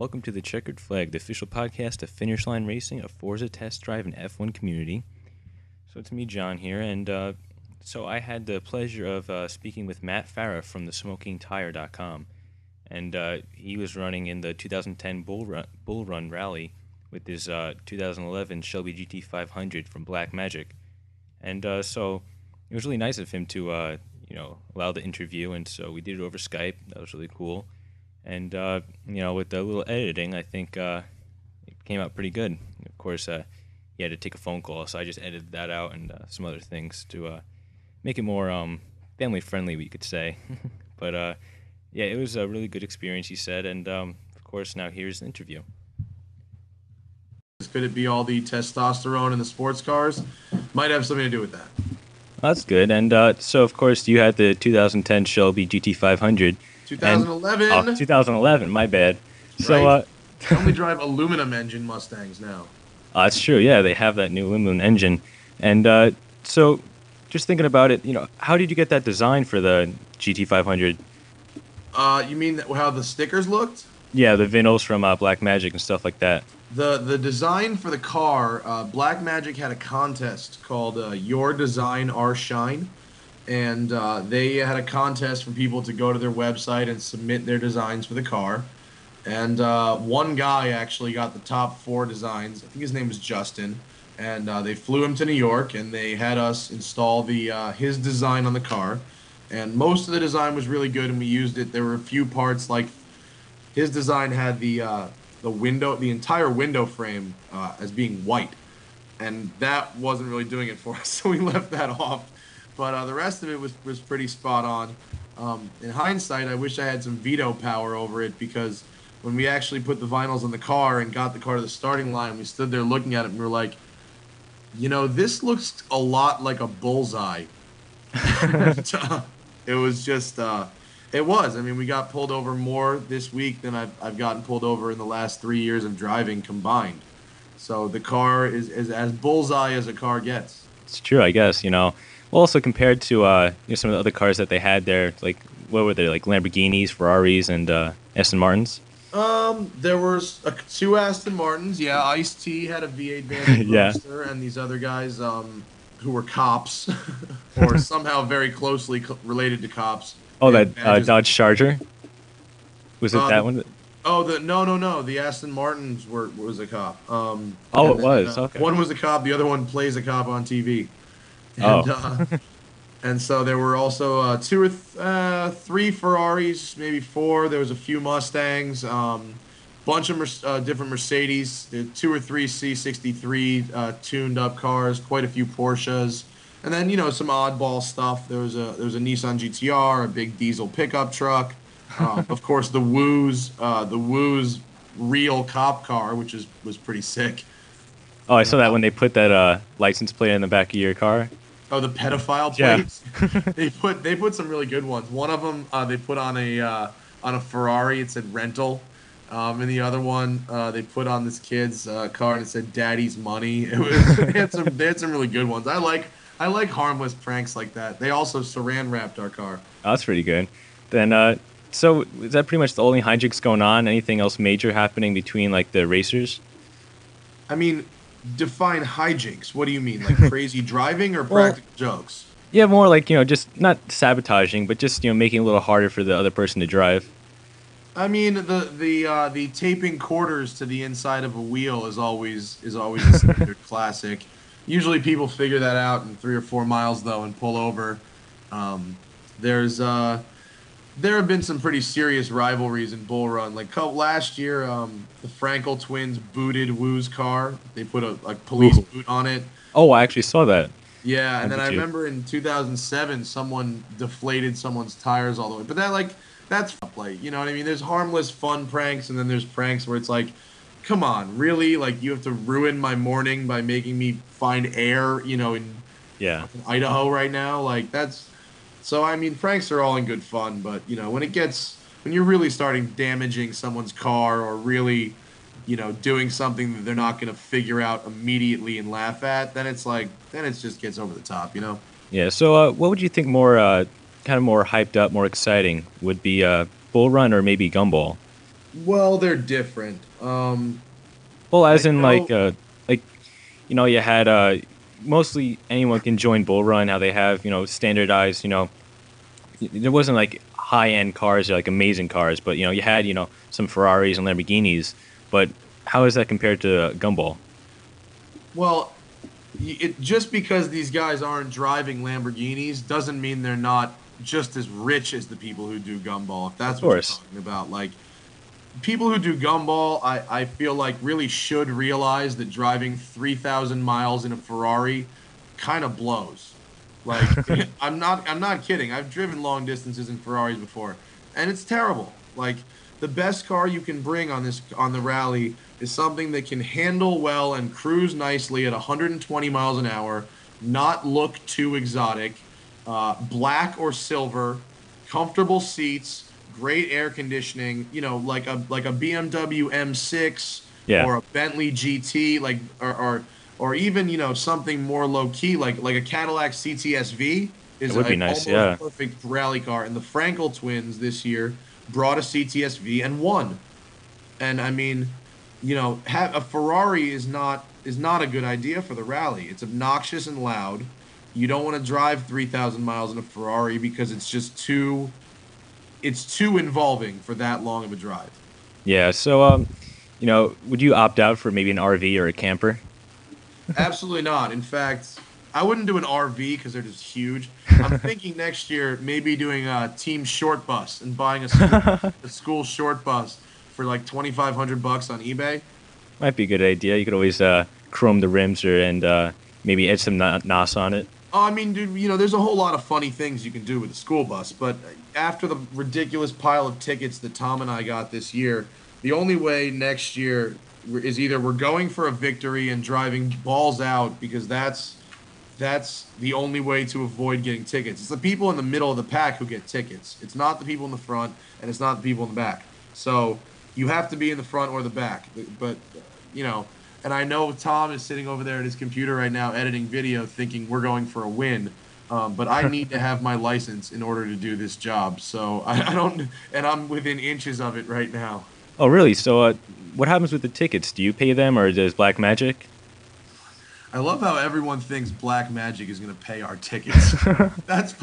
Welcome to the Checkered Flag, the official podcast of Finish Line Racing, a Forza test drive and F1 community. So it's me, John, here, and uh, so I had the pleasure of uh, speaking with Matt Farah from the SmokingTire.com, and uh, he was running in the 2010 Bull Run, Bull Run Rally with his uh, 2011 Shelby GT500 from Black Magic, and uh, so it was really nice of him to uh, you know allow the interview, and so we did it over Skype. That was really cool, and uh, you know with a little editing, I think uh, it came out pretty good. Of course, uh, he had to take a phone call, so I just edited that out and uh, some other things to uh, make it more um, family friendly, we could say. but uh, yeah, it was a really good experience, he said, and um, of course now here's the interview. Could it be all the testosterone in the sports cars? Might have something to do with that. That's good. And uh, so, of course, you had the 2010 Shelby GT500. 2011. And, oh, 2011, my bad. So, Right. uh, only drive aluminum engine Mustangs now. uh, it's true. Yeah, they have that new aluminum engine. And uh, so, just thinking about it, you know, how did you get that design for the GT500? Uh, you mean how the stickers looked? Yeah, the vinyls from uh, Black Magic and stuff like that. The the design for the car, uh, Black Magic had a contest called uh, Your Design Our Shine, and uh, they had a contest for people to go to their website and submit their designs for the car. And uh, one guy actually got the top four designs. I think his name was Justin, and uh, they flew him to New York and they had us install the uh, his design on the car. And most of the design was really good, and we used it. There were a few parts like his design had the uh, the window, the entire window frame uh, as being white, and that wasn't really doing it for us, so we left that off. But uh, the rest of it was was pretty spot on. Um, in hindsight, I wish I had some veto power over it because when we actually put the vinyls on the car and got the car to the starting line, we stood there looking at it and we were like, you know, this looks a lot like a bullseye. it was just uh, it was. I mean, we got pulled over more this week than I've, I've gotten pulled over in the last three years of driving combined. So the car is, is as bullseye as a car gets. It's true, I guess. You know, also compared to uh, you know, some of the other cars that they had there, like what were they, like Lamborghinis, Ferraris, and uh, Aston Martins. Um, there was a, two Aston Martins. Yeah, Ice T had a V8 Vantage Yeah. And these other guys, um, who were cops, or somehow very closely co- related to cops. Oh, that uh. Dodge Charger. Was it Um, that one? Oh, the no, no, no. The Aston Martins were was a cop. Um, Oh, it was, uh, okay. One was a cop. The other one plays a cop on TV. And, Oh. uh, and so there were also uh, two or th- uh, three Ferraris, maybe four. There was a few Mustangs, um, bunch of Mer- uh, different Mercedes, two or three C63 uh, tuned up cars, quite a few Porsches, and then you know some oddball stuff. There was a there was a Nissan GTR, a big diesel pickup truck, uh, of course the Woos, uh, the Woos real cop car, which is was pretty sick. Oh, I saw that when they put that uh, license plate in the back of your car. Oh, the pedophile Yeah. plates. they put they put some really good ones. One of them uh, they put on a uh, on a Ferrari. It said rental. Um, and the other one uh, they put on this kid's uh, car and it said "Daddy's money." It was they had some they had some really good ones. I like I like harmless pranks like that. They also saran wrapped our car. Oh, that's pretty good. Then, uh, so is that pretty much the only hijinks going on? Anything else major happening between like the racers? I mean, define hijinks. What do you mean, like crazy driving or Well- practical jokes? Yeah, more like you know, just not sabotaging, but just you know, making it a little harder for the other person to drive. I mean, the the uh, the taping quarters to the inside of a wheel is always is always a standard classic. Usually, people figure that out in three or four miles though and pull over. Um, there's uh, there have been some pretty serious rivalries in Bull Run. Like last year, um, the Frankel twins booted Woo's car. They put a, a police Ooh. boot on it. Oh, I actually saw that. Yeah, and then I you? remember in 2007, someone deflated someone's tires all the way. But that like that's play. You know what I mean? There's harmless, fun pranks, and then there's pranks where it's like, come on, really? Like you have to ruin my morning by making me find air, you know, in Yeah. Idaho right now. Like that's so. I mean, pranks are all in good fun, but you know, when it gets when you're really starting damaging someone's car or really, you know, doing something that they're not going to figure out immediately and laugh at, then it's like then it just gets over the top, you know. Yeah. So, uh, what would you think more, uh, kind of more hyped up, more exciting would be uh, Bull Run or maybe Gumball? Well, they're different. Um, Well, as I in know- like uh like you know you had uh mostly anyone can join Bull Run. How they have you know standardized you know there wasn't like high end cars or like amazing cars, but you know you had you know some Ferraris and Lamborghinis. But how is that compared to uh, Gumball? well, it, just because these guys aren't driving Lamborghinis doesn't mean they're not just as rich as the people who do gumball. If that's what you're talking about, like people who do gumball, I, I feel like really should realize that driving 3,000 miles in a Ferrari kind of blows. Like I'm not I'm not kidding. I've driven long distances in Ferraris before, and it's terrible. Like the best car you can bring on this on the rally is something that can handle well and cruise nicely at 120 miles an hour, not look too exotic, uh, black or silver, comfortable seats, great air conditioning. You know, like a like a BMW M6 Yeah. or a Bentley GT, like or or, or even you know something more low key, like like a Cadillac CTSV is That would be a nice, almost yeah. perfect rally car. And the Frankel twins this year brought a CTSV and won. And I mean, you know, have, a Ferrari is not is not a good idea for the rally. It's obnoxious and loud. You don't want to drive 3,000 miles in a Ferrari because it's just too it's too involving for that long of a drive. Yeah. So um, you know, would you opt out for maybe an RV or a camper? Absolutely not. In fact, I wouldn't do an RV because they're just huge. I'm thinking next year maybe doing a team short bus and buying a school, a school short bus for like 2,500 bucks on eBay. Might be a good idea. You could always uh, chrome the rims or and uh, maybe add some NOS on it. Oh, I mean, dude, you know, there's a whole lot of funny things you can do with a school bus, but after the ridiculous pile of tickets that Tom and I got this year, the only way next year is either we're going for a victory and driving balls out because that's that's the only way to avoid getting tickets. It's the people in the middle of the pack who get tickets. It's not the people in the front and it's not the people in the back. So you have to be in the front or the back. But you know, and I know Tom is sitting over there at his computer right now editing video, thinking we're going for a win. Um, but I need to have my license in order to do this job. So I, I don't, and I'm within inches of it right now. Oh, really? So uh, what happens with the tickets? Do you pay them or does Black Magic? I love how everyone thinks Black Magic is gonna pay our tickets. that's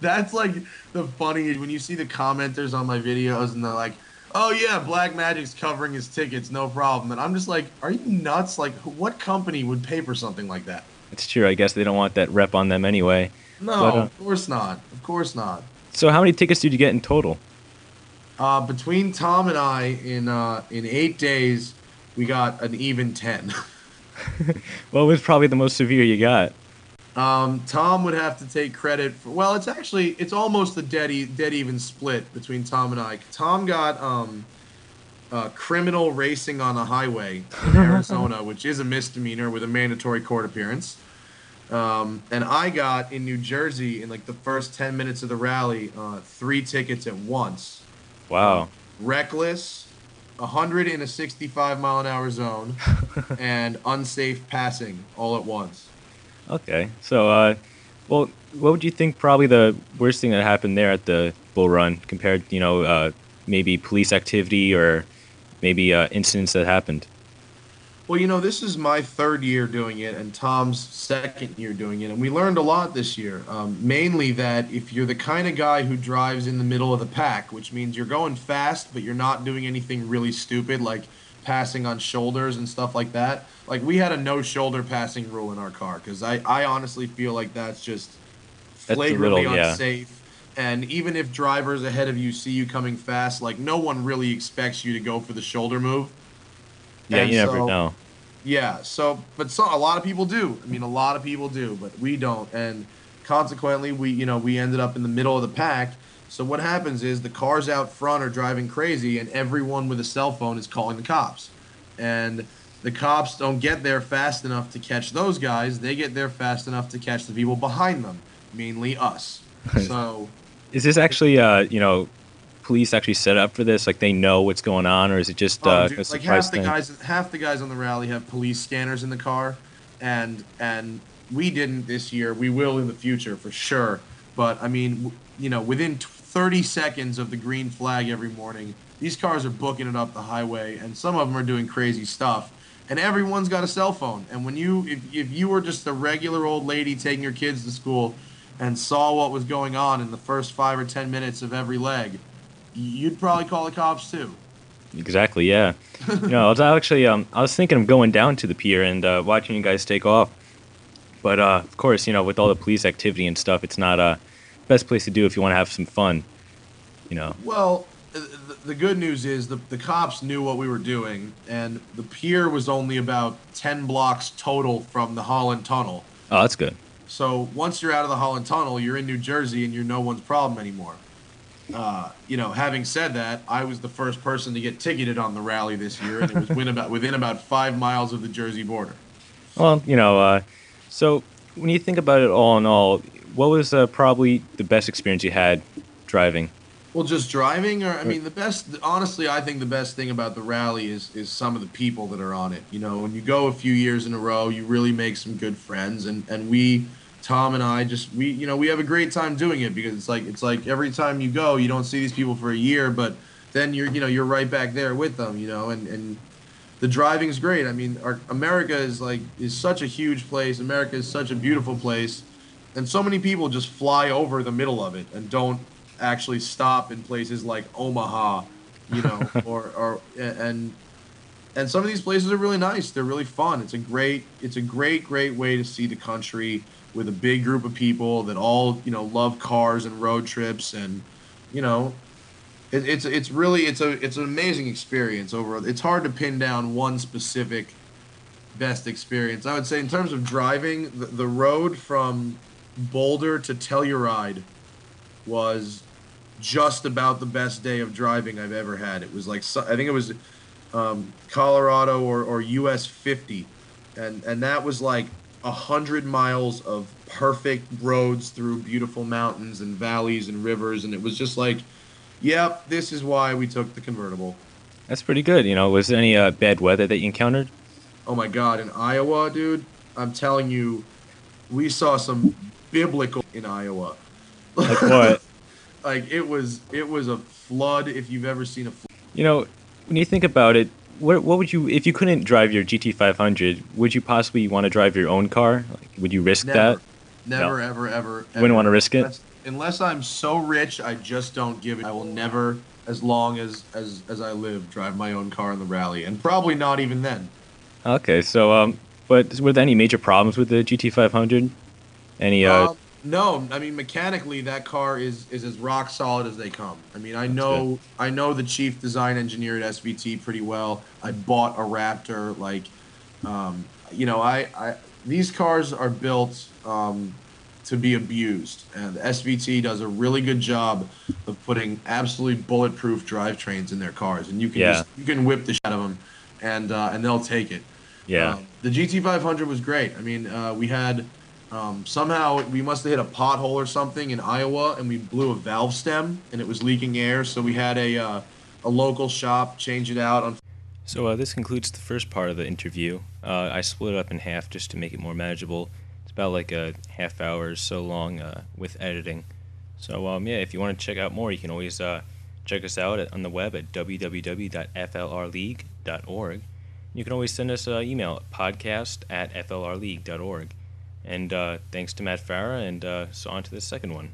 that's like the funny when you see the commenters on my videos and they're like, "Oh yeah, Black Magic's covering his tickets, no problem." And I'm just like, "Are you nuts? Like, what company would pay for something like that?" It's true. I guess they don't want that rep on them anyway. No, But, uh, of course not. Of course not. So how many tickets did you get in total? Uh, between Tom and I, in uh, in eight days, we got an even ten. What was probably the most severe you got? Um, Tom would have to take credit for. Well, it's actually it's almost a dead e- dead even split between Tom and I. Tom got um, uh, criminal racing on a highway in Arizona, which is a misdemeanor with a mandatory court appearance. Um, and I got in New Jersey in like the first ten minutes of the rally, uh, three tickets at once. Wow. Reckless, 100 in a 65 mile an hour zone, and unsafe passing all at once. Okay. So, uh, well, what would you think probably the worst thing that happened there at the Bull Run compared, you know, uh, maybe police activity or maybe uh, incidents that happened? Well, you know, this is my third year doing it, and Tom's second year doing it, and we learned a lot this year. Um, mainly that if you're the kind of guy who drives in the middle of the pack, which means you're going fast, but you're not doing anything really stupid like passing on shoulders and stuff like that. Like we had a no shoulder passing rule in our car because I, I honestly feel like that's just flagrantly little- yeah. unsafe. And even if drivers ahead of you see you coming fast, like no one really expects you to go for the shoulder move. Yeah, And you never so- know. yeah, so but so a lot of people do. I mean, a lot of people do, but we don't, and consequently, we you know we ended up in the middle of the pack. So what happens is the cars out front are driving crazy, and everyone with a cell phone is calling the cops, and the cops don't get there fast enough to catch those guys. They get there fast enough to catch the people behind them, mainly us. So Is this actually, uh, you know, police actually set up for this? Like they know what's going on, or is it just Oh, uh, dude, a like surprise half the guys, half the guys on the rally have police scanners in the car, and and we didn't this year. We will in the future for sure. But I mean, you know, within 30 seconds of the green flag every morning. These cars are booking it up the highway, and some of them are doing crazy stuff. And everyone's got a cell phone. And when you, if, if you were just a regular old lady taking your kids to school and saw what was going on in the first five or 10 minutes of every leg, you'd probably call the cops too. Exactly. Yeah. you know, I was actually um, I was thinking of going down to the pier and uh, watching you guys take off, but uh, of course, you know, with all the police activity and stuff, it's not a uh, best place to do if you want to have some fun. You know. Well, the, the good news is the the cops knew what we were doing, and the pier was only about ten blocks total from the Holland Tunnel. Oh, that's good. So once you're out of the Holland Tunnel, you're in New Jersey, and you're no one's problem anymore. Uh, you know, having said that, I was the first person to get ticketed on the rally this year, and it was within about within about five miles of the Jersey border. Well, you know, uh, so when you think about it all in all, what was uh, probably the best experience you had driving? Well, just driving, or I mean, the best. Honestly, I think the best thing about the rally is is some of the people that are on it. You know, when you go a few years in a row, you really make some good friends, and and we Tom and I just we you know we have a great time doing it because it's like it's like every time you go you don't see these people for a year but then you're you know you're right back there with them you know and and the driving's great. I mean our America is like is such a huge place. America is such a beautiful place and so many people just fly over the middle of it and don't actually stop in places like Omaha, you know, or or and and some of these places are really nice. They're really fun. It's a great it's a great great way to see the country with a big group of people that all you know love cars and road trips and you know it, it's it's really it's a it's an amazing experience over it's hard to pin down one specific best experience i would say in terms of driving the, the road from boulder to telluride was just about the best day of driving i've ever had it was like i think it was um, colorado or, or us 50 and and that was like a hundred miles of perfect roads through beautiful mountains and valleys and rivers, and it was just like, yep, this is why we took the convertible. That's pretty good. You know, was there any uh, bad weather that you encountered? Oh my God, in Iowa, dude, I'm telling you, we saw some biblical in Iowa. Like what? like it was, it was a flood. If you've ever seen a flood. You know, when you think about it, what what would you if you couldn't drive your GT500? Would you possibly want to drive your own car? Like, would you risk never, that? Never, no. ever, ever, ever. Wouldn't want to risk it. Unless, unless I'm so rich, I just don't give it. I will never, as long as as as I live, drive my own car in the rally, and probably not even then. Okay, so um, but were there any major problems with the GT500? Any uh? Um, no, I mean mechanically that car is is as rock solid as they come. I mean I know good. I know the chief design engineer at SVT pretty well. I bought a Raptor like, um, you know I, I these cars are built um, to be abused, and SVT does a really good job of putting absolutely bulletproof drivetrains in their cars, and you can yeah. just, you can whip the shit out of them, and uh, and they'll take it. Yeah. Uh, the GT500 was great. I mean, uh, we had um, somehow we must have hit a pothole or something in Iowa, and we blew a valve stem, and it was leaking air. So we had a uh, a local shop change it out. So uh, this concludes the first part of the interview. Uh, I split it up in half just to make it more manageable. It's about like a half hour or so long uh, with editing. So um, yeah, if you want to check out more, you can always uh, check us out on the web at www.flrleague.org. You can always send us an email at podcast at flrleague.org. And uh, thanks to Matt Farah, and uh, so on to the second one.